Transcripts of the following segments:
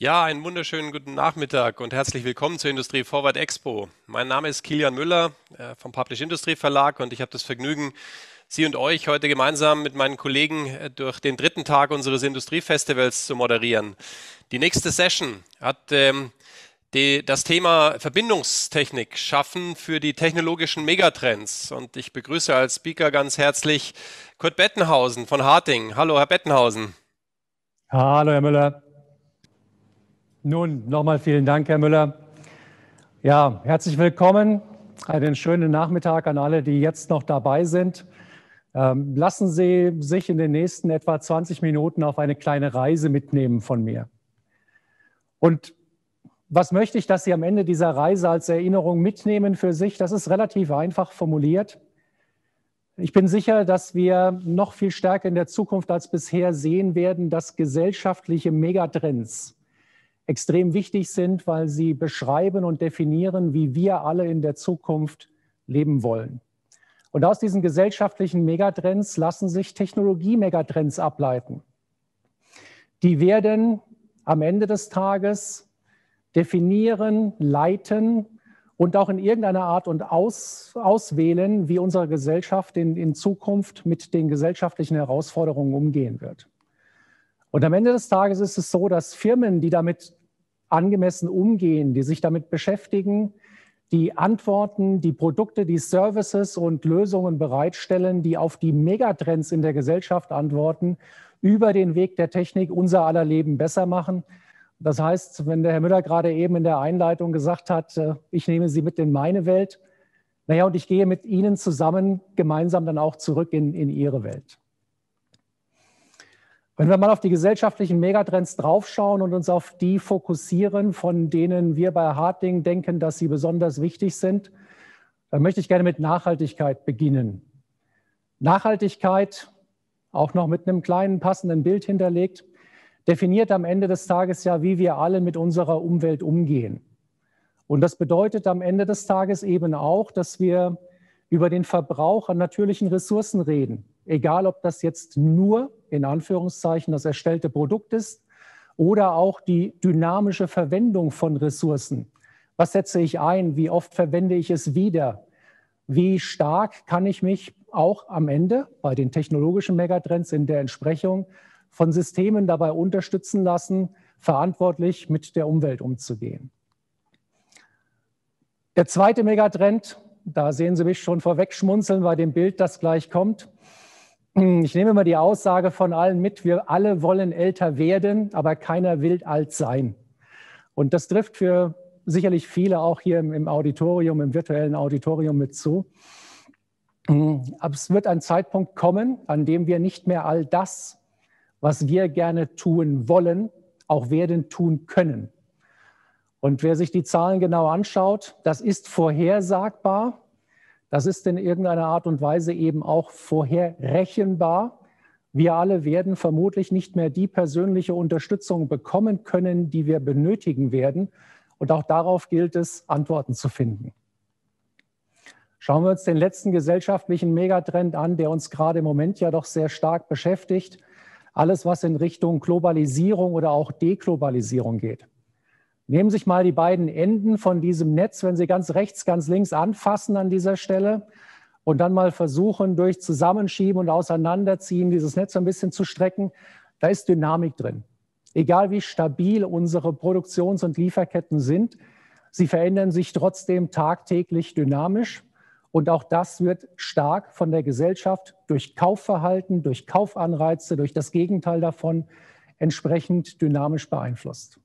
Ja, einen wunderschönen guten Nachmittag und herzlich willkommen zur Industrie Forward Expo. Mein Name ist Kilian Müller äh, vom Publish Industry Verlag und ich habe das Vergnügen, Sie und euch heute gemeinsam mit meinen Kollegen äh, durch den dritten Tag unseres Industriefestivals zu moderieren. Die nächste Session hat ähm, die, das Thema Verbindungstechnik schaffen für die technologischen Megatrends. Und ich begrüße als Speaker ganz herzlich Kurt Bettenhausen von Harting. Hallo, Herr Bettenhausen. Hallo, Herr Müller. Nun, nochmal vielen Dank, Herr Müller. Ja, herzlich willkommen. Einen schönen Nachmittag an alle, die jetzt noch dabei sind. Ähm, lassen Sie sich in den nächsten etwa 20 Minuten auf eine kleine Reise mitnehmen von mir. Und was möchte ich, dass Sie am Ende dieser Reise als Erinnerung mitnehmen für sich? Das ist relativ einfach formuliert. Ich bin sicher, dass wir noch viel stärker in der Zukunft als bisher sehen werden, dass gesellschaftliche Megatrends extrem wichtig sind, weil sie beschreiben und definieren, wie wir alle in der Zukunft leben wollen. Und aus diesen gesellschaftlichen Megatrends lassen sich Technologie-Megatrends ableiten. Die werden am Ende des Tages definieren, leiten und auch in irgendeiner Art und aus, auswählen, wie unsere Gesellschaft in, in Zukunft mit den gesellschaftlichen Herausforderungen umgehen wird. Und am Ende des Tages ist es so, dass Firmen, die damit angemessen umgehen, die sich damit beschäftigen, die Antworten, die Produkte, die Services und Lösungen bereitstellen, die auf die Megatrends in der Gesellschaft antworten, über den Weg der Technik unser aller Leben besser machen. Das heißt, wenn der Herr Müller gerade eben in der Einleitung gesagt hat, äh, ich nehme Sie mit in meine Welt, naja, und ich gehe mit Ihnen zusammen gemeinsam dann auch zurück in, in Ihre Welt. Wenn wir mal auf die gesellschaftlichen Megatrends draufschauen und uns auf die fokussieren, von denen wir bei Harting denken, dass sie besonders wichtig sind, dann möchte ich gerne mit Nachhaltigkeit beginnen. Nachhaltigkeit, auch noch mit einem kleinen passenden Bild hinterlegt, definiert am Ende des Tages ja, wie wir alle mit unserer Umwelt umgehen. Und das bedeutet am Ende des Tages eben auch, dass wir über den Verbrauch an natürlichen Ressourcen reden egal ob das jetzt nur in Anführungszeichen das erstellte Produkt ist oder auch die dynamische Verwendung von Ressourcen. Was setze ich ein? Wie oft verwende ich es wieder? Wie stark kann ich mich auch am Ende bei den technologischen Megatrends in der Entsprechung von Systemen dabei unterstützen lassen, verantwortlich mit der Umwelt umzugehen? Der zweite Megatrend, da sehen Sie mich schon vorweg schmunzeln bei dem Bild, das gleich kommt, ich nehme mal die Aussage von allen mit, wir alle wollen älter werden, aber keiner will alt sein. Und das trifft für sicherlich viele auch hier im Auditorium, im virtuellen Auditorium mit zu. Aber es wird ein Zeitpunkt kommen, an dem wir nicht mehr all das, was wir gerne tun wollen, auch werden tun können. Und wer sich die Zahlen genau anschaut, das ist vorhersagbar. Das ist in irgendeiner Art und Weise eben auch vorherrechenbar. Wir alle werden vermutlich nicht mehr die persönliche Unterstützung bekommen können, die wir benötigen werden. Und auch darauf gilt es, Antworten zu finden. Schauen wir uns den letzten gesellschaftlichen Megatrend an, der uns gerade im Moment ja doch sehr stark beschäftigt. Alles, was in Richtung Globalisierung oder auch Deglobalisierung geht. Nehmen Sie sich mal die beiden Enden von diesem Netz, wenn Sie ganz rechts, ganz links anfassen an dieser Stelle und dann mal versuchen, durch Zusammenschieben und Auseinanderziehen dieses Netz ein bisschen zu strecken. Da ist Dynamik drin. Egal wie stabil unsere Produktions- und Lieferketten sind, sie verändern sich trotzdem tagtäglich dynamisch. Und auch das wird stark von der Gesellschaft durch Kaufverhalten, durch Kaufanreize, durch das Gegenteil davon entsprechend dynamisch beeinflusst.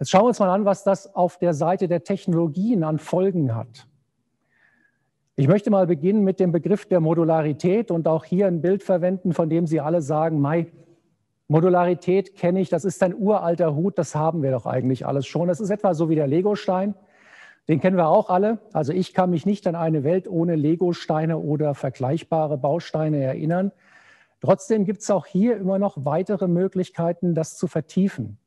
Jetzt schauen wir uns mal an, was das auf der Seite der Technologien an Folgen hat. Ich möchte mal beginnen mit dem Begriff der Modularität und auch hier ein Bild verwenden, von dem Sie alle sagen, Mai, Modularität kenne ich, das ist ein uralter Hut, das haben wir doch eigentlich alles schon. Das ist etwa so wie der Legostein. Den kennen wir auch alle. Also ich kann mich nicht an eine Welt ohne Legosteine oder vergleichbare Bausteine erinnern. Trotzdem gibt es auch hier immer noch weitere Möglichkeiten, das zu vertiefen.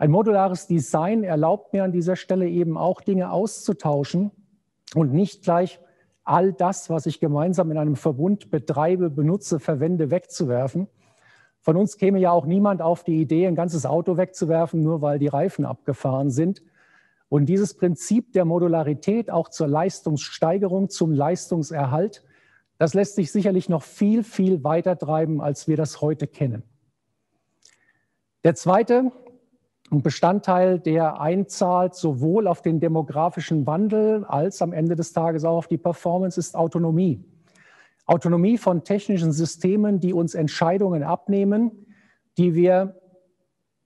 Ein modulares Design erlaubt mir an dieser Stelle eben auch Dinge auszutauschen und nicht gleich all das, was ich gemeinsam in einem Verbund betreibe, benutze, verwende, wegzuwerfen, Von uns käme ja auch niemand auf die Idee, ein ganzes Auto wegzuwerfen, nur weil die Reifen abgefahren sind. Und dieses Prinzip der Modularität auch zur Leistungssteigerung, zum Leistungserhalt, das lässt sich sicherlich noch viel, viel weiter treiben, als wir das heute kennen. Der zweite Bestandteil, der einzahlt sowohl auf den demografischen Wandel als am Ende des Tages auch auf die Performance, ist Autonomie. Autonomie von technischen Systemen, die uns Entscheidungen abnehmen, die wir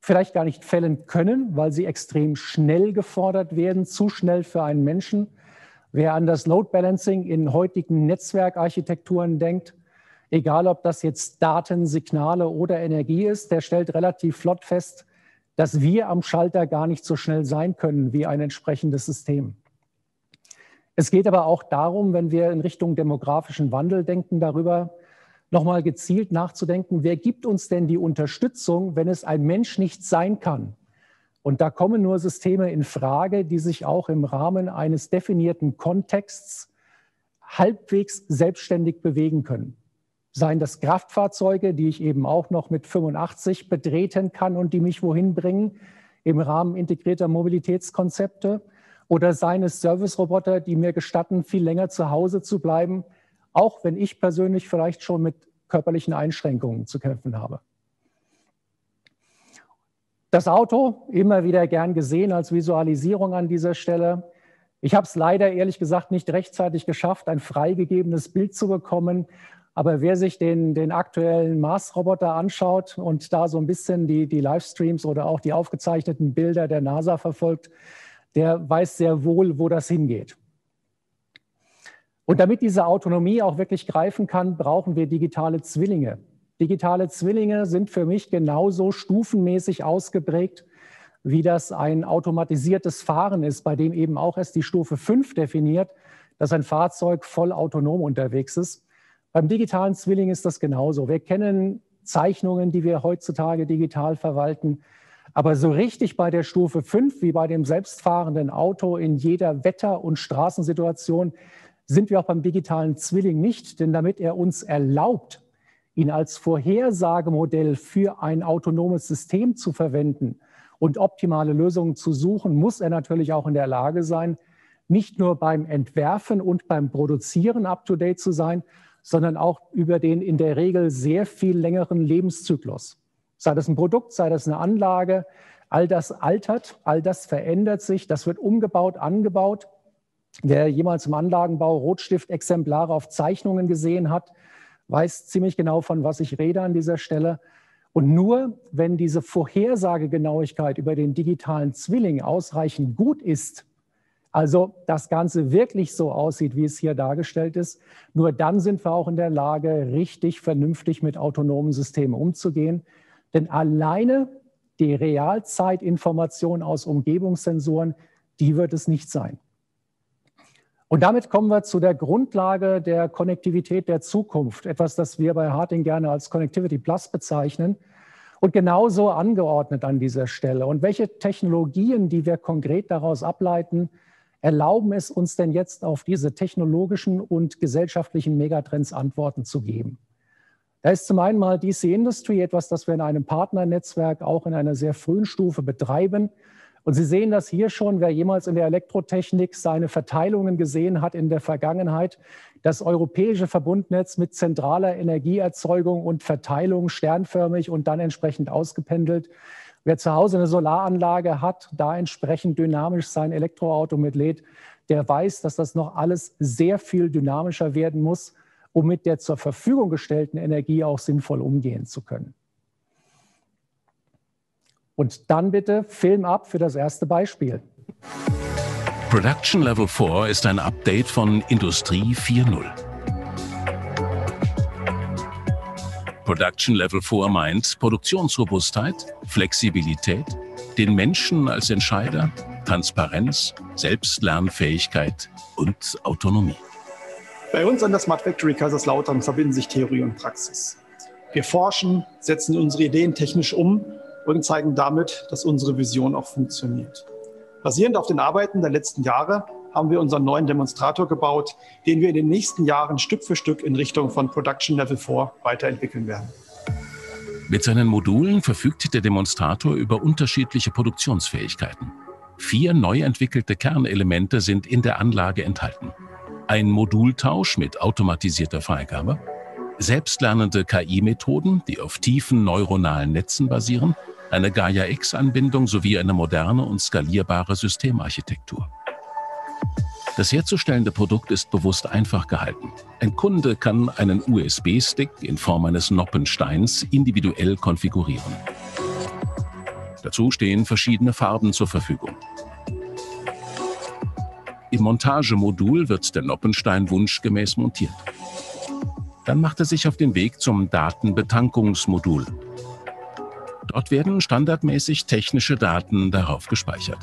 vielleicht gar nicht fällen können, weil sie extrem schnell gefordert werden, zu schnell für einen Menschen. Wer an das Load Balancing in heutigen Netzwerkarchitekturen denkt, egal ob das jetzt Daten, Signale oder Energie ist, der stellt relativ flott fest, dass wir am Schalter gar nicht so schnell sein können wie ein entsprechendes System. Es geht aber auch darum, wenn wir in Richtung demografischen Wandel denken, darüber nochmal gezielt nachzudenken, wer gibt uns denn die Unterstützung, wenn es ein Mensch nicht sein kann? Und da kommen nur Systeme in Frage, die sich auch im Rahmen eines definierten Kontexts halbwegs selbstständig bewegen können. Seien das Kraftfahrzeuge, die ich eben auch noch mit 85 betreten kann und die mich wohin bringen im Rahmen integrierter Mobilitätskonzepte oder seien es Service-Roboter, die mir gestatten, viel länger zu Hause zu bleiben, auch wenn ich persönlich vielleicht schon mit körperlichen Einschränkungen zu kämpfen habe. Das Auto, immer wieder gern gesehen als Visualisierung an dieser Stelle. Ich habe es leider ehrlich gesagt nicht rechtzeitig geschafft, ein freigegebenes Bild zu bekommen. Aber wer sich den, den aktuellen Mars-Roboter anschaut und da so ein bisschen die, die Livestreams oder auch die aufgezeichneten Bilder der NASA verfolgt, der weiß sehr wohl, wo das hingeht. Und damit diese Autonomie auch wirklich greifen kann, brauchen wir digitale Zwillinge. Digitale Zwillinge sind für mich genauso stufenmäßig ausgeprägt, wie das ein automatisiertes Fahren ist, bei dem eben auch erst die Stufe 5 definiert, dass ein Fahrzeug voll autonom unterwegs ist. Beim digitalen Zwilling ist das genauso. Wir kennen Zeichnungen, die wir heutzutage digital verwalten. Aber so richtig bei der Stufe 5 wie bei dem selbstfahrenden Auto in jeder Wetter- und Straßensituation sind wir auch beim digitalen Zwilling nicht. Denn damit er uns erlaubt, ihn als Vorhersagemodell für ein autonomes System zu verwenden und optimale Lösungen zu suchen, muss er natürlich auch in der Lage sein, nicht nur beim Entwerfen und beim Produzieren up-to-date zu sein, sondern auch über den in der Regel sehr viel längeren Lebenszyklus. Sei das ein Produkt, sei das eine Anlage, all das altert, all das verändert sich, das wird umgebaut, angebaut. Wer jemals im Anlagenbau Rotstiftexemplare auf Zeichnungen gesehen hat, weiß ziemlich genau, von was ich rede an dieser Stelle. Und nur wenn diese Vorhersagegenauigkeit über den digitalen Zwilling ausreichend gut ist, also das Ganze wirklich so aussieht, wie es hier dargestellt ist, nur dann sind wir auch in der Lage, richtig vernünftig mit autonomen Systemen umzugehen. Denn alleine die Realzeitinformation aus Umgebungssensoren, die wird es nicht sein. Und damit kommen wir zu der Grundlage der Konnektivität der Zukunft, etwas, das wir bei Harting gerne als Connectivity Plus bezeichnen und genauso angeordnet an dieser Stelle. Und welche Technologien, die wir konkret daraus ableiten, erlauben es uns denn jetzt auf diese technologischen und gesellschaftlichen Megatrends Antworten zu geben? Da ist zum einen mal DC Industry etwas, das wir in einem Partnernetzwerk auch in einer sehr frühen Stufe betreiben. Und Sie sehen das hier schon, wer jemals in der Elektrotechnik seine Verteilungen gesehen hat in der Vergangenheit. Das europäische Verbundnetz mit zentraler Energieerzeugung und Verteilung sternförmig und dann entsprechend ausgependelt. Wer zu Hause eine Solaranlage hat, da entsprechend dynamisch sein Elektroauto mit lädt, der weiß, dass das noch alles sehr viel dynamischer werden muss um mit der zur Verfügung gestellten Energie auch sinnvoll umgehen zu können. Und dann bitte Film ab für das erste Beispiel. Production Level 4 ist ein Update von Industrie 4.0. Production Level 4 meint Produktionsrobustheit, Flexibilität, den Menschen als Entscheider, Transparenz, Selbstlernfähigkeit und Autonomie. Bei uns an der Smart Factory Kaiserslautern verbinden sich Theorie und Praxis. Wir forschen, setzen unsere Ideen technisch um und zeigen damit, dass unsere Vision auch funktioniert. Basierend auf den Arbeiten der letzten Jahre haben wir unseren neuen Demonstrator gebaut, den wir in den nächsten Jahren Stück für Stück in Richtung von Production Level 4 weiterentwickeln werden. Mit seinen Modulen verfügt der Demonstrator über unterschiedliche Produktionsfähigkeiten. Vier neu entwickelte Kernelemente sind in der Anlage enthalten. Ein Modultausch mit automatisierter Freigabe, selbstlernende KI-Methoden, die auf tiefen neuronalen Netzen basieren, eine Gaia-X-Anbindung sowie eine moderne und skalierbare Systemarchitektur. Das herzustellende Produkt ist bewusst einfach gehalten. Ein Kunde kann einen USB-Stick in Form eines Noppensteins individuell konfigurieren. Dazu stehen verschiedene Farben zur Verfügung. Im Montagemodul wird der Noppenstein wunschgemäß montiert. Dann macht er sich auf den Weg zum Datenbetankungsmodul. Dort werden standardmäßig technische Daten darauf gespeichert.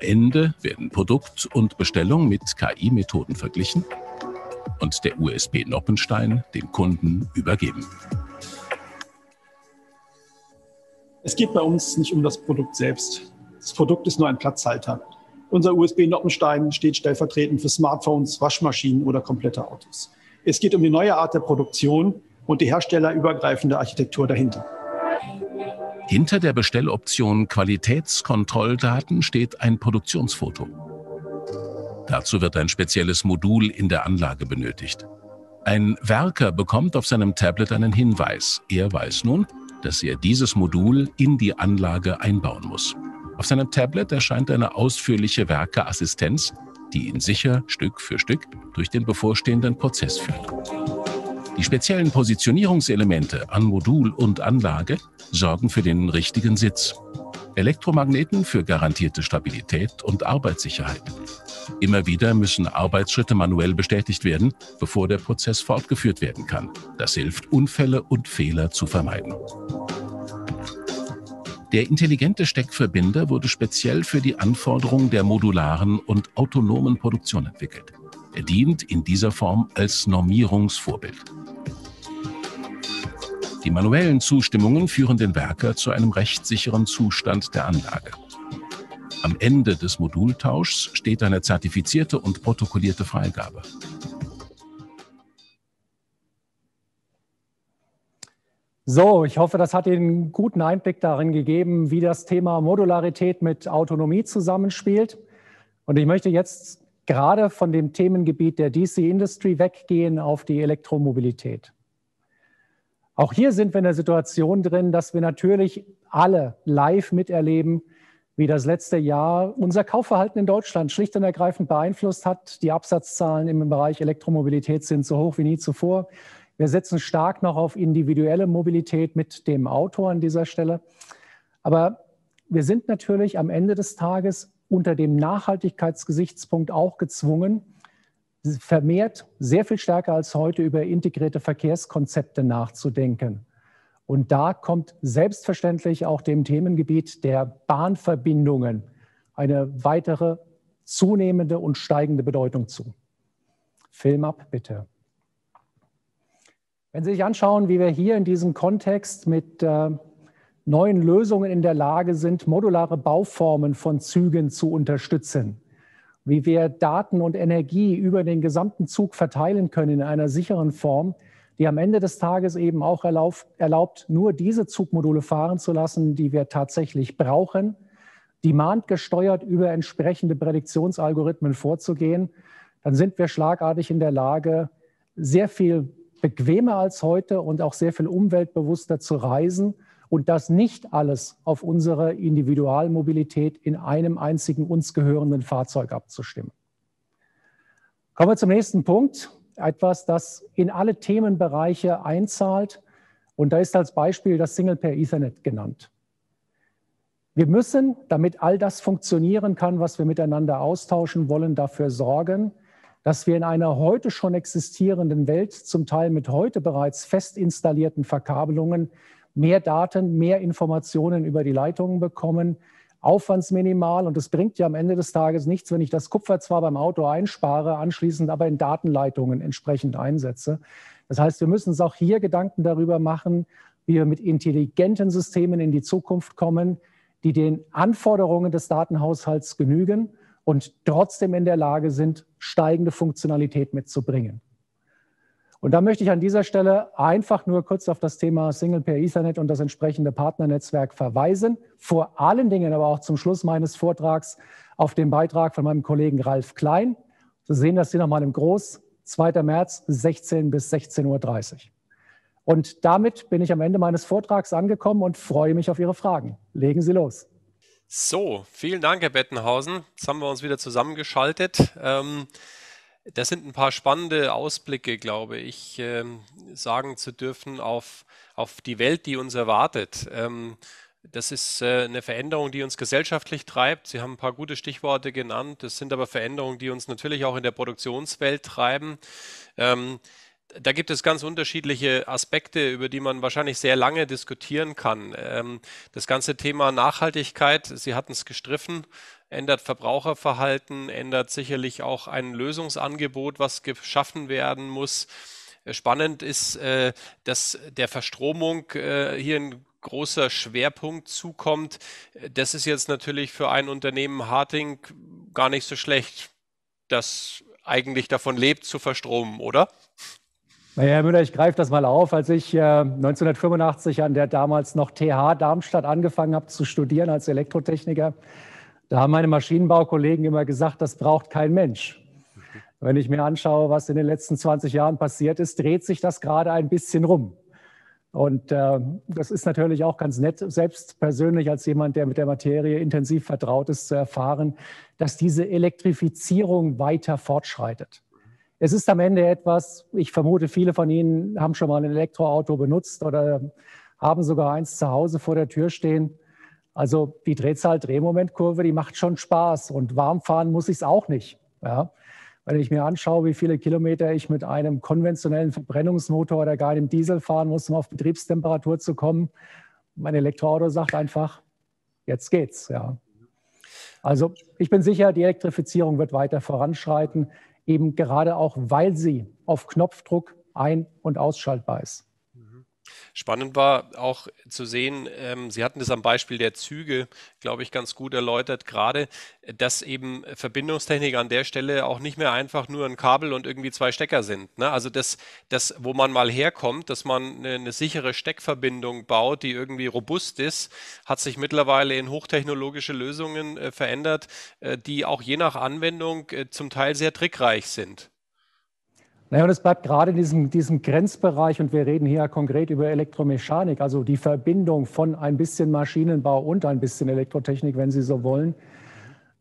Ende werden Produkt und Bestellung mit KI-Methoden verglichen und der USB-Noppenstein dem Kunden übergeben. Es geht bei uns nicht um das Produkt selbst. Das Produkt ist nur ein Platzhalter. Unser USB-Noppenstein steht stellvertretend für Smartphones, Waschmaschinen oder komplette Autos. Es geht um die neue Art der Produktion und die herstellerübergreifende Architektur dahinter. Hinter der Bestelloption Qualitätskontrolldaten steht ein Produktionsfoto. Dazu wird ein spezielles Modul in der Anlage benötigt. Ein Werker bekommt auf seinem Tablet einen Hinweis. Er weiß nun, dass er dieses Modul in die Anlage einbauen muss. Auf seinem Tablet erscheint eine ausführliche Werkerassistenz, die ihn sicher Stück für Stück durch den bevorstehenden Prozess führt. Die speziellen Positionierungselemente an Modul und Anlage sorgen für den richtigen Sitz. Elektromagneten für garantierte Stabilität und Arbeitssicherheit. Immer wieder müssen Arbeitsschritte manuell bestätigt werden, bevor der Prozess fortgeführt werden kann. Das hilft, Unfälle und Fehler zu vermeiden. Der intelligente Steckverbinder wurde speziell für die Anforderungen der modularen und autonomen Produktion entwickelt. Er dient in dieser Form als Normierungsvorbild. Die manuellen Zustimmungen führen den Werker zu einem rechtssicheren Zustand der Anlage. Am Ende des Modultauschs steht eine zertifizierte und protokollierte Freigabe. So, ich hoffe, das hat Ihnen einen guten Einblick darin gegeben, wie das Thema Modularität mit Autonomie zusammenspielt. Und ich möchte jetzt gerade von dem Themengebiet der DC Industry weggehen auf die Elektromobilität. Auch hier sind wir in der Situation drin, dass wir natürlich alle live miterleben, wie das letzte Jahr unser Kaufverhalten in Deutschland schlicht und ergreifend beeinflusst hat. Die Absatzzahlen im Bereich Elektromobilität sind so hoch wie nie zuvor. Wir setzen stark noch auf individuelle Mobilität mit dem Auto an dieser Stelle. Aber wir sind natürlich am Ende des Tages unter dem Nachhaltigkeitsgesichtspunkt auch gezwungen, vermehrt sehr viel stärker als heute über integrierte Verkehrskonzepte nachzudenken. Und da kommt selbstverständlich auch dem Themengebiet der Bahnverbindungen eine weitere zunehmende und steigende Bedeutung zu. Film ab, bitte. Wenn Sie sich anschauen, wie wir hier in diesem Kontext mit äh, neuen Lösungen in der Lage sind, modulare Bauformen von Zügen zu unterstützen, wie wir Daten und Energie über den gesamten Zug verteilen können in einer sicheren Form, die am Ende des Tages eben auch erlaubt, nur diese Zugmodule fahren zu lassen, die wir tatsächlich brauchen, demand gesteuert über entsprechende Prädiktionsalgorithmen vorzugehen, dann sind wir schlagartig in der Lage, sehr viel bequemer als heute und auch sehr viel umweltbewusster zu reisen und das nicht alles auf unsere Individualmobilität in einem einzigen uns gehörenden Fahrzeug abzustimmen. Kommen wir zum nächsten Punkt. Etwas, das in alle Themenbereiche einzahlt. Und da ist als Beispiel das Single Pair Ethernet genannt. Wir müssen, damit all das funktionieren kann, was wir miteinander austauschen wollen, dafür sorgen, dass wir in einer heute schon existierenden Welt, zum Teil mit heute bereits fest installierten Verkabelungen, mehr Daten, mehr Informationen über die Leitungen bekommen, aufwandsminimal. Und es bringt ja am Ende des Tages nichts, wenn ich das Kupfer zwar beim Auto einspare, anschließend aber in Datenleitungen entsprechend einsetze. Das heißt, wir müssen uns auch hier Gedanken darüber machen, wie wir mit intelligenten Systemen in die Zukunft kommen, die den Anforderungen des Datenhaushalts genügen und trotzdem in der Lage sind, steigende Funktionalität mitzubringen. Und da möchte ich an dieser Stelle einfach nur kurz auf das Thema Single Pair Ethernet und das entsprechende Partnernetzwerk verweisen. Vor allen Dingen aber auch zum Schluss meines Vortrags auf den Beitrag von meinem Kollegen Ralf Klein. Sie sehen das hier nochmal im Groß, 2. März, 16 bis 16.30 Uhr. Und damit bin ich am Ende meines Vortrags angekommen und freue mich auf Ihre Fragen. Legen Sie los. So, vielen Dank, Herr Bettenhausen. Jetzt haben wir uns wieder zusammengeschaltet. Ähm, das sind ein paar spannende Ausblicke, glaube ich, ähm, sagen zu dürfen auf, auf die Welt, die uns erwartet. Ähm, das ist äh, eine Veränderung, die uns gesellschaftlich treibt. Sie haben ein paar gute Stichworte genannt. Das sind aber Veränderungen, die uns natürlich auch in der Produktionswelt treiben. Ähm, da gibt es ganz unterschiedliche Aspekte, über die man wahrscheinlich sehr lange diskutieren kann. Ähm, das ganze Thema Nachhaltigkeit, Sie hatten es gestriffen, ändert Verbraucherverhalten, ändert sicherlich auch ein Lösungsangebot, was geschaffen werden muss. Äh, spannend ist, äh, dass der Verstromung äh, hier ein großer Schwerpunkt zukommt. Das ist jetzt natürlich für ein Unternehmen Harting gar nicht so schlecht, das eigentlich davon lebt, zu verstromen, oder? Naja, Herr Müller, ich greife das mal auf. Als ich äh, 1985 an der damals noch TH Darmstadt angefangen habe zu studieren als Elektrotechniker, da haben meine Maschinenbaukollegen immer gesagt, das braucht kein Mensch. Wenn ich mir anschaue, was in den letzten 20 Jahren passiert ist, dreht sich das gerade ein bisschen rum. Und äh, das ist natürlich auch ganz nett, selbst persönlich als jemand, der mit der Materie intensiv vertraut ist, zu erfahren, dass diese Elektrifizierung weiter fortschreitet. Es ist am Ende etwas, ich vermute, viele von Ihnen haben schon mal ein Elektroauto benutzt oder haben sogar eins zu Hause vor der Tür stehen. Also die Drehzahl-Drehmomentkurve, die macht schon Spaß und warm fahren muss ich es auch nicht. Ja. Wenn ich mir anschaue, wie viele Kilometer ich mit einem konventionellen Verbrennungsmotor oder gar einem Diesel fahren muss, um auf Betriebstemperatur zu kommen, mein Elektroauto sagt einfach, jetzt geht's. Ja. Also ich bin sicher, die Elektrifizierung wird weiter voranschreiten, eben gerade auch, weil sie auf Knopfdruck ein- und ausschaltbar ist. Spannend war auch zu sehen, ähm, Sie hatten das am Beispiel der Züge, glaube ich, ganz gut erläutert, gerade, dass eben Verbindungstechnik an der Stelle auch nicht mehr einfach nur ein Kabel und irgendwie zwei Stecker sind. Ne? Also das, das, wo man mal herkommt, dass man eine, eine, sichere Steckverbindung baut, die irgendwie robust ist, hat sich mittlerweile in hochtechnologische Lösungen äh, verändert, äh, die auch je nach Anwendung äh, zum Teil sehr trickreich sind. Naja, und es bleibt gerade in diesem, diesem Grenzbereich, und wir reden hier konkret über Elektromechanik, also die Verbindung von ein bisschen Maschinenbau und ein bisschen Elektrotechnik, wenn Sie so wollen.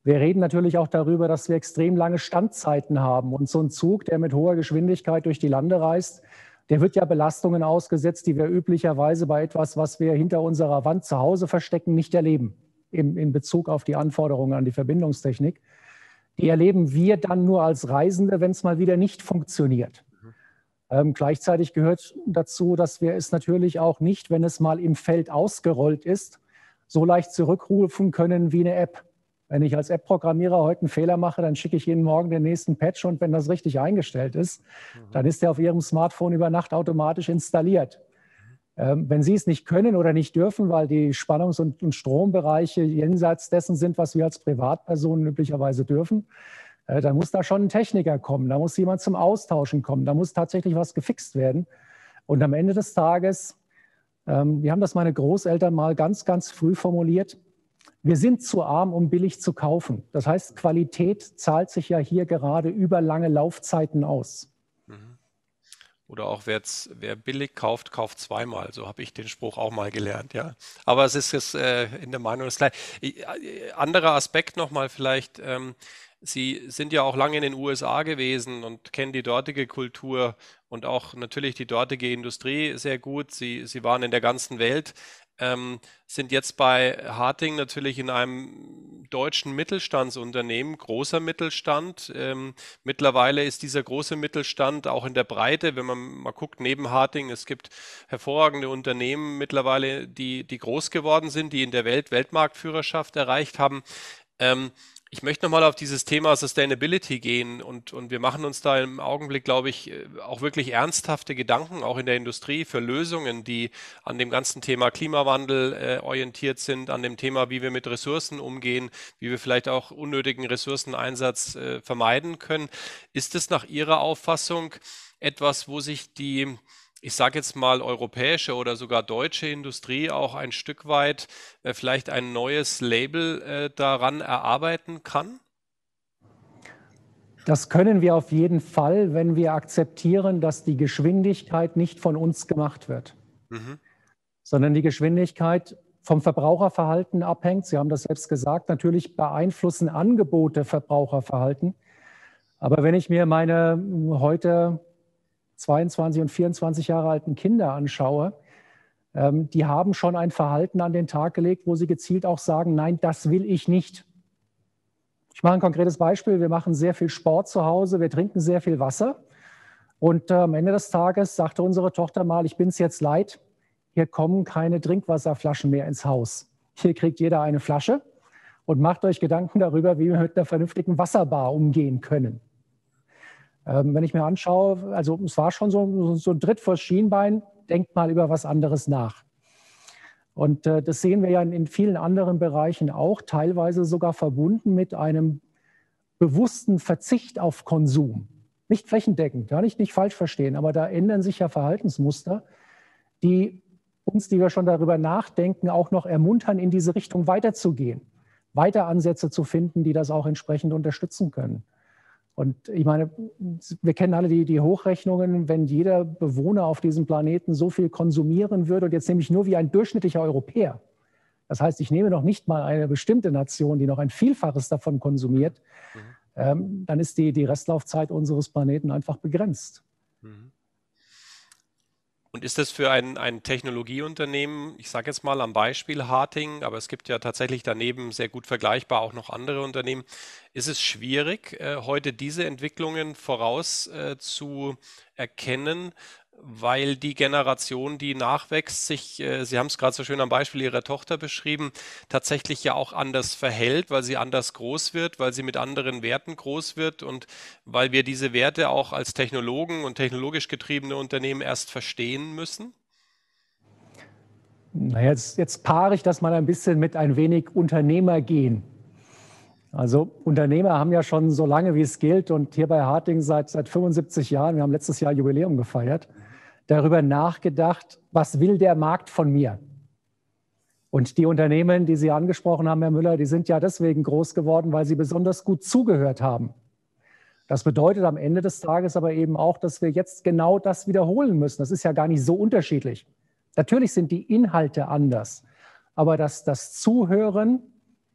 Wir reden natürlich auch darüber, dass wir extrem lange Standzeiten haben. Und so ein Zug, der mit hoher Geschwindigkeit durch die Lande reist, der wird ja Belastungen ausgesetzt, die wir üblicherweise bei etwas, was wir hinter unserer Wand zu Hause verstecken, nicht erleben, in, in Bezug auf die Anforderungen an die Verbindungstechnik die erleben wir dann nur als Reisende, wenn es mal wieder nicht funktioniert. Mhm. Ähm, gleichzeitig gehört dazu, dass wir es natürlich auch nicht, wenn es mal im Feld ausgerollt ist, so leicht zurückrufen können wie eine App. Wenn ich als App-Programmierer heute einen Fehler mache, dann schicke ich Ihnen morgen den nächsten Patch und wenn das richtig eingestellt ist, mhm. dann ist der auf Ihrem Smartphone über Nacht automatisch installiert. Ähm, wenn Sie es nicht können oder nicht dürfen, weil die Spannungs- und, Strombereiche jenseits dessen sind, was wir als Privatpersonen üblicherweise dürfen, äh, dann muss da schon ein Techniker kommen, da muss jemand zum Austauschen kommen, da muss tatsächlich was gefixt werden. Und am Ende des Tages, ähm, wir haben das meine Großeltern mal ganz, ganz früh formuliert, wir sind zu arm, um billig zu kaufen. Das heißt, Qualität zahlt sich ja hier gerade über lange Laufzeiten aus. Oder auch wer, wer billig kauft, kauft zweimal. So habe ich den Spruch auch mal gelernt, ja. Aber es ist jetzt äh, in der Meinung das gleiche. Äh, anderer Aspekt nochmal vielleicht. Ähm, Sie sind ja auch lange in den USA gewesen und kennen die dortige Kultur und auch natürlich die dortige Industrie sehr gut. Sie, Sie waren in der ganzen Welt ähm, sind jetzt bei Harting natürlich in einem deutschen Mittelstandsunternehmen, großer Mittelstand. Ähm, mittlerweile ist dieser große Mittelstand auch in der Breite, wenn man mal guckt, neben Harting, es gibt hervorragende Unternehmen mittlerweile, die, die groß geworden sind, die in der Welt Weltmarktführerschaft erreicht haben. Ähm, ich möchte nochmal auf dieses Thema Sustainability gehen und, und wir machen uns da im Augenblick, glaube ich, äh, auch wirklich ernsthafte Gedanken, auch in der Industrie, für Lösungen, die an dem ganzen Thema Klimawandel äh, orientiert sind, an dem Thema, wie wir mit Ressourcen umgehen, wie wir vielleicht auch unnötigen Ressourceneinsatz äh, vermeiden können. Ist es nach Ihrer Auffassung etwas, wo sich die ich sage jetzt mal, europäische oder sogar deutsche Industrie auch ein Stück weit äh, vielleicht ein neues Label äh, daran erarbeiten kann? Das können wir auf jeden Fall, wenn wir akzeptieren, dass die Geschwindigkeit nicht von uns gemacht wird, mhm. sondern die Geschwindigkeit vom Verbraucherverhalten abhängt. Sie haben das selbst gesagt. Natürlich beeinflussen Angebote Verbraucherverhalten. Aber wenn ich mir meine heute 22 und 24 Jahre alten Kinder anschaue, ähm, die haben schon ein Verhalten an den Tag gelegt, wo sie gezielt auch sagen, nein, das will ich nicht. Ich mache ein konkretes Beispiel. Wir machen sehr viel Sport zu Hause, wir trinken sehr viel Wasser. Und äh, am Ende des Tages sagte unsere Tochter mal, ich bin es jetzt leid, hier kommen keine Trinkwasserflaschen mehr ins Haus. Hier kriegt jeder eine Flasche und macht euch Gedanken darüber, wie wir mit einer vernünftigen Wasserbar umgehen können. Ähm, wenn ich mir anschaue, also es war schon so, so ein Dritt vors Schienbein, denkt mal über was anderes nach. Und äh, das sehen wir ja in, in, vielen anderen Bereichen auch, teilweise sogar verbunden mit einem bewussten Verzicht auf Konsum. Nicht flächendeckend, ja, nicht, nicht falsch verstehen, aber da ändern sich ja Verhaltensmuster, die uns, die wir schon darüber nachdenken, auch noch ermuntern, in diese Richtung weiterzugehen, weiter Ansätze zu finden, die das auch entsprechend unterstützen können. Und ich meine, wir kennen alle die, die Hochrechnungen, wenn jeder Bewohner auf diesem Planeten so viel konsumieren würde, und jetzt nehme ich nur wie ein durchschnittlicher Europäer. Das heißt, ich nehme noch nicht mal eine bestimmte Nation, die noch ein Vielfaches davon konsumiert, mhm. ähm, dann ist die, die Restlaufzeit unseres Planeten einfach begrenzt. Mhm. Und ist das für ein, ein Technologieunternehmen, ich sage jetzt mal am Beispiel Harting, aber es gibt ja tatsächlich daneben sehr gut vergleichbar auch noch andere Unternehmen, ist es schwierig, äh, heute diese Entwicklungen voraus äh, zu erkennen, weil die Generation, die nachwächst, sich, äh, Sie haben es gerade so schön am Beispiel Ihrer Tochter beschrieben, tatsächlich ja auch anders verhält, weil sie anders groß wird, weil sie mit anderen Werten groß wird und weil wir diese Werte auch als Technologen und technologisch getriebene Unternehmen erst verstehen müssen? Na jetzt, jetzt paare ich das mal ein bisschen mit ein wenig Unternehmergehen. Also Unternehmer haben ja schon so lange, wie es gilt und hier bei Harting seit, seit 75 Jahren, wir haben letztes Jahr Jubiläum gefeiert, darüber nachgedacht, was will der Markt von mir? Und die Unternehmen, die Sie angesprochen haben, Herr Müller, die sind ja deswegen groß geworden, weil sie besonders gut zugehört haben. Das bedeutet am Ende des Tages aber eben auch, dass wir jetzt genau das wiederholen müssen. Das ist ja gar nicht so unterschiedlich. Natürlich sind die Inhalte anders, aber das, das Zuhören,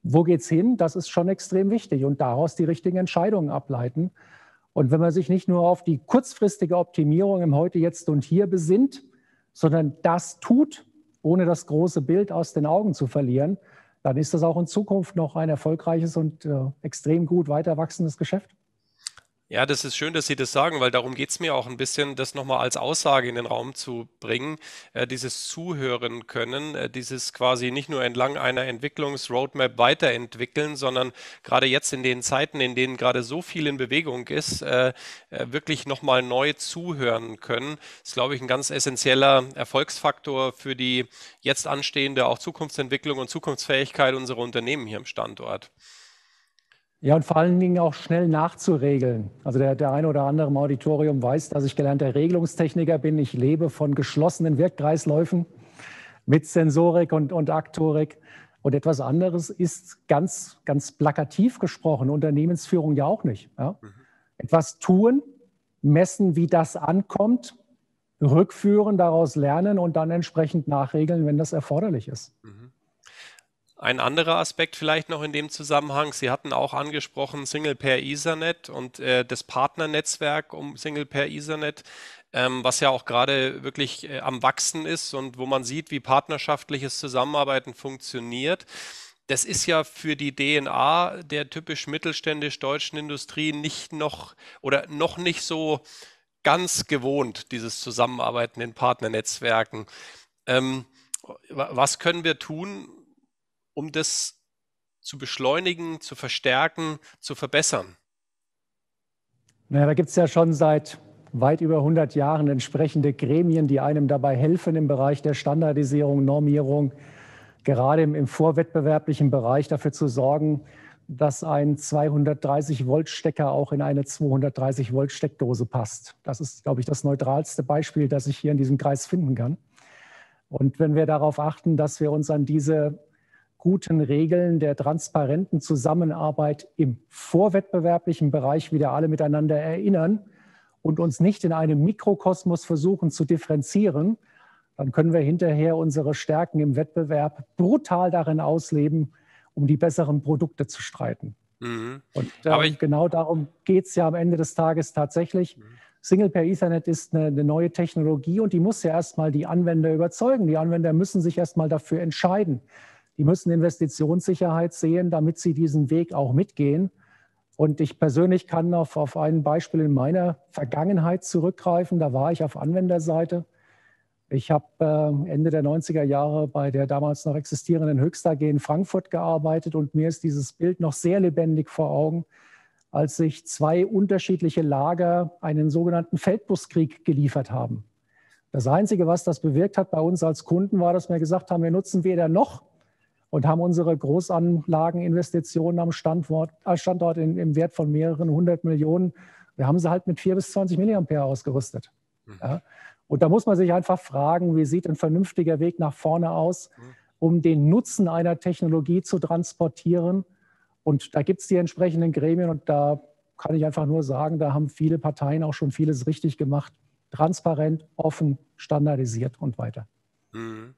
wo geht's hin, das ist schon extrem wichtig und daraus die richtigen Entscheidungen ableiten. Und wenn man sich nicht nur auf die kurzfristige Optimierung im Heute, Jetzt und Hier besinnt, sondern das tut, ohne das große Bild aus den Augen zu verlieren, dann ist das auch in Zukunft noch ein erfolgreiches und äh, extrem gut weiter wachsendes Geschäft. Ja, das ist schön, dass Sie das sagen, weil darum geht es mir auch ein bisschen, das nochmal als Aussage in den Raum zu bringen, äh, dieses Zuhören können, äh, dieses quasi nicht nur entlang einer Entwicklungsroadmap weiterentwickeln, sondern gerade jetzt in den Zeiten, in denen gerade so viel in Bewegung ist, äh, äh wirklich nochmal neu zuhören können. Ist, glaube ich, ein ganz essentieller Erfolgsfaktor für die jetzt anstehende auch Zukunftsentwicklung und Zukunftsfähigkeit unserer Unternehmen hier im Standort. Ja, und vor allen Dingen auch schnell nachzuregeln. Also der, der eine oder andere im Auditorium weiß, dass ich gelernter Regelungstechniker bin. Ich lebe von geschlossenen Wirkkreisläufen mit Sensorik und, und Aktorik. Und etwas anderes ist ganz, ganz plakativ gesprochen, Unternehmensführung ja auch nicht. Ja? Mhm. Etwas tun, messen, wie das ankommt, rückführen, daraus lernen und dann entsprechend nachregeln, wenn das erforderlich ist. Mhm. Ein anderer Aspekt vielleicht noch in dem Zusammenhang, Sie hatten auch angesprochen Single Pair Ethernet und äh, das Partnernetzwerk um Single Pair Ethernet, ähm, was ja auch gerade wirklich äh, am Wachsen ist und wo man sieht, wie partnerschaftliches Zusammenarbeiten funktioniert. Das ist ja für die DNA der typisch mittelständisch-deutschen Industrie nicht noch oder noch nicht so ganz gewohnt, dieses Zusammenarbeiten in Partnernetzwerken. Ähm, was können wir tun, um das zu beschleunigen, zu verstärken, zu verbessern? Naja, da gibt es ja schon seit weit über 100 Jahren entsprechende Gremien, die einem dabei helfen im Bereich der Standardisierung, Normierung, gerade im, im vorwettbewerblichen Bereich dafür zu sorgen, dass ein 230 Volt Stecker auch in eine 230 Volt Steckdose passt. Das ist, glaube ich, das neutralste Beispiel, das ich hier in diesem Kreis finden kann. Und wenn wir darauf achten, dass wir uns an diese guten Regeln der transparenten Zusammenarbeit im vorwettbewerblichen Bereich wieder alle miteinander erinnern und uns nicht in einem Mikrokosmos versuchen zu differenzieren, dann können wir hinterher unsere Stärken im Wettbewerb brutal darin ausleben, um die besseren Produkte zu streiten. Mhm. Und äh, genau darum geht es ja am Ende des Tages tatsächlich. Mhm. Single Pair Ethernet ist eine, eine, neue Technologie und die muss ja erstmal die Anwender überzeugen. Die Anwender müssen sich erstmal dafür entscheiden. Die müssen Investitionssicherheit sehen, damit sie diesen Weg auch mitgehen. Und ich persönlich kann auf, auf ein Beispiel in meiner Vergangenheit zurückgreifen. Da war ich auf Anwenderseite ich habe äh, Ende der 90er Jahre bei der damals noch existierenden Höchst AG in Frankfurt gearbeitet und mir ist dieses Bild noch sehr lebendig vor Augen, als sich zwei unterschiedliche Lager einen sogenannten Feldbuskrieg geliefert haben. Das Einzige, was das bewirkt hat bei uns als Kunden, war, dass wir gesagt haben, wir nutzen weder noch und haben unsere Großanlageninvestitionen am Standort, äh, Standort in, im Wert von mehreren hundert Millionen, wir haben sie halt mit 4 bis 20 Milliampere ausgerüstet. Mhm. Ja. Und da muss man sich einfach fragen, wie sieht ein vernünftiger Weg nach vorne aus, um den Nutzen einer Technologie zu transportieren. Und da gibt es die entsprechenden Gremien und da kann ich einfach nur sagen, da haben viele Parteien auch schon vieles richtig gemacht. Transparent, offen, standardisiert und weiter. Mhm.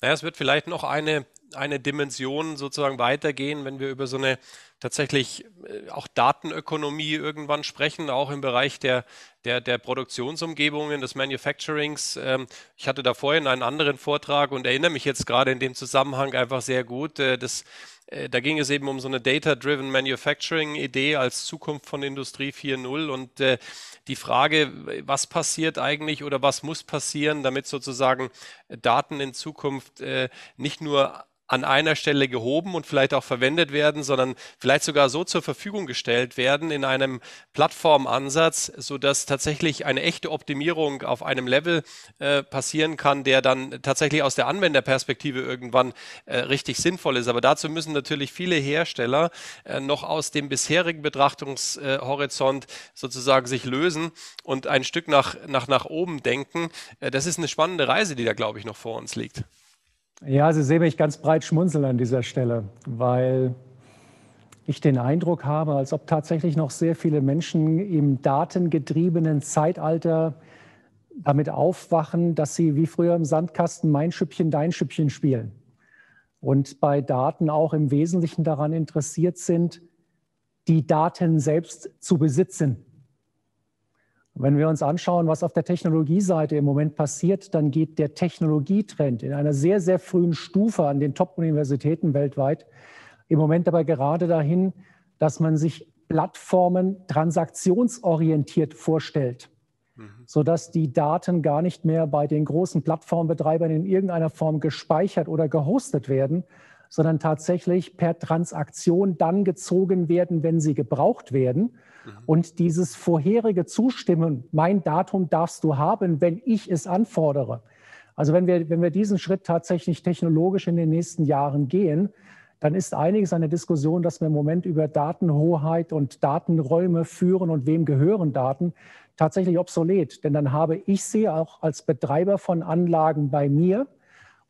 Naja, es wird vielleicht noch eine, eine Dimension sozusagen weitergehen, wenn wir über so eine tatsächlich äh, auch Datenökonomie irgendwann sprechen, auch im Bereich der, der, der Produktionsumgebungen, des Manufacturings. Ähm, ich hatte da vorhin einen anderen Vortrag und erinnere mich jetzt gerade in dem Zusammenhang einfach sehr gut. Äh, das, äh, da ging es eben um so eine Data-Driven Manufacturing-Idee als Zukunft von Industrie 4.0 und die Frage, was passiert eigentlich oder was muss passieren, damit sozusagen Daten in Zukunft nicht nur an einer Stelle gehoben und vielleicht auch verwendet werden, sondern vielleicht sogar so zur Verfügung gestellt werden in einem Plattformansatz, sodass tatsächlich eine echte Optimierung auf einem Level äh, passieren kann, der dann tatsächlich aus der Anwenderperspektive irgendwann äh, richtig sinnvoll ist. Aber dazu müssen natürlich viele Hersteller äh, noch aus dem bisherigen Betrachtungshorizont sozusagen sich lösen und ein Stück nach, nach, nach oben denken. Äh, das ist eine spannende Reise, die da, glaube ich, noch vor uns liegt. Ja, Sie sehen mich ganz breit schmunzeln an dieser Stelle, weil ich den Eindruck habe, als ob tatsächlich noch sehr viele Menschen im datengetriebenen Zeitalter damit aufwachen, dass sie wie früher im Sandkasten mein Schüppchen, dein Schüppchen spielen. Und bei Daten auch im Wesentlichen daran interessiert sind, die Daten selbst zu besitzen wenn wir uns anschauen, was auf der Technologieseite im Moment passiert, dann geht der Technologietrend in einer sehr, sehr frühen Stufe an den Top-Universitäten weltweit im Moment aber gerade dahin, dass man sich Plattformen transaktionsorientiert vorstellt, mhm. sodass die Daten gar nicht mehr bei den großen Plattformbetreibern in irgendeiner Form gespeichert oder gehostet werden, sondern tatsächlich per Transaktion dann gezogen werden, wenn sie gebraucht werden Mhm. Und dieses vorherige Zustimmen, mein Datum darfst du haben, wenn ich es anfordere. Also wenn wir, wenn wir diesen Schritt tatsächlich technologisch in den nächsten Jahren gehen, dann ist einiges eine Diskussion, dass wir im Moment über Datenhoheit und Datenräume führen und wem gehören Daten, tatsächlich obsolet. Denn dann habe ich sie auch als Betreiber von Anlagen bei mir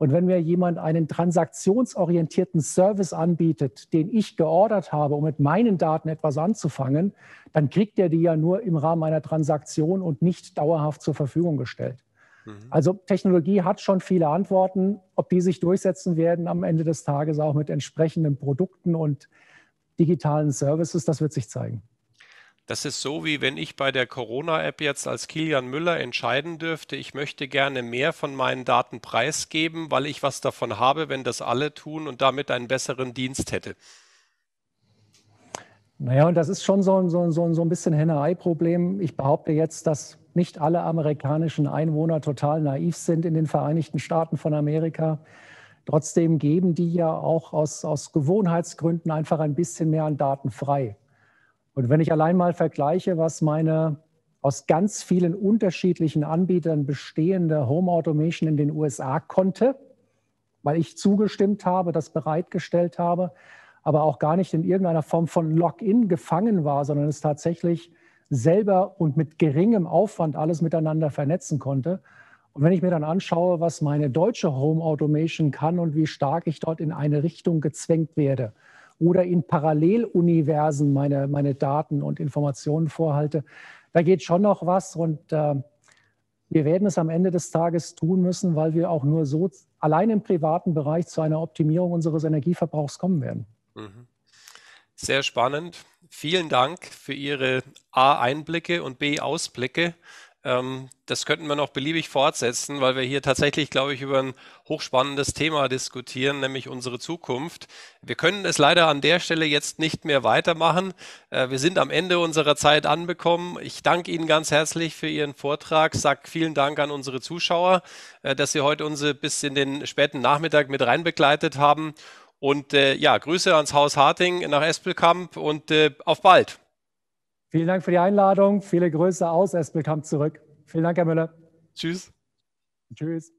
und wenn mir jemand einen transaktionsorientierten Service anbietet, den ich geordert habe, um mit meinen Daten etwas anzufangen, dann kriegt er die ja nur im Rahmen einer Transaktion und nicht dauerhaft zur Verfügung gestellt. Mhm. Also Technologie hat schon viele Antworten. Ob die sich durchsetzen werden am Ende des Tages auch mit entsprechenden Produkten und digitalen Services, das wird sich zeigen. Das ist so, wie wenn ich bei der Corona-App jetzt als Kilian Müller entscheiden dürfte, ich möchte gerne mehr von meinen Daten preisgeben, weil ich was davon habe, wenn das alle tun und damit einen besseren Dienst hätte. Naja, und das ist schon so, so, so, so ein bisschen Henne-Ei-Problem. Ich behaupte jetzt, dass nicht alle amerikanischen Einwohner total naiv sind in den Vereinigten Staaten von Amerika. Trotzdem geben die ja auch aus, aus Gewohnheitsgründen einfach ein bisschen mehr an Daten frei. Und wenn ich allein mal vergleiche, was meine aus ganz vielen unterschiedlichen Anbietern bestehende Home Automation in den USA konnte, weil ich zugestimmt habe, das bereitgestellt habe, aber auch gar nicht in irgendeiner Form von Login gefangen war, sondern es tatsächlich selber und mit geringem Aufwand alles miteinander vernetzen konnte. Und wenn ich mir dann anschaue, was meine deutsche Home Automation kann und wie stark ich dort in eine Richtung gezwängt werde oder in Paralleluniversen meine, meine Daten und Informationen vorhalte, da geht schon noch was. Und äh, wir werden es am Ende des Tages tun müssen, weil wir auch nur so allein im privaten Bereich zu einer Optimierung unseres Energieverbrauchs kommen werden. Mhm. Sehr spannend. Vielen Dank für Ihre A Einblicke und B Ausblicke. Ähm, das könnten wir noch beliebig fortsetzen, weil wir hier tatsächlich, glaube ich, über ein hochspannendes Thema diskutieren, nämlich unsere Zukunft. Wir können es leider an der Stelle jetzt nicht mehr weitermachen. Äh, wir sind am Ende unserer Zeit angekommen. Ich danke Ihnen ganz herzlich für Ihren Vortrag. Sag vielen Dank an unsere Zuschauer, äh, dass Sie heute uns bis in den späten Nachmittag mit reinbegleitet haben. Und äh, ja, Grüße ans Haus Harting nach Espelkamp und äh, auf bald. Vielen Dank für die Einladung. Viele Grüße aus Espelkamp zurück. Vielen Dank, Herr Müller. Tschüss. Tschüss.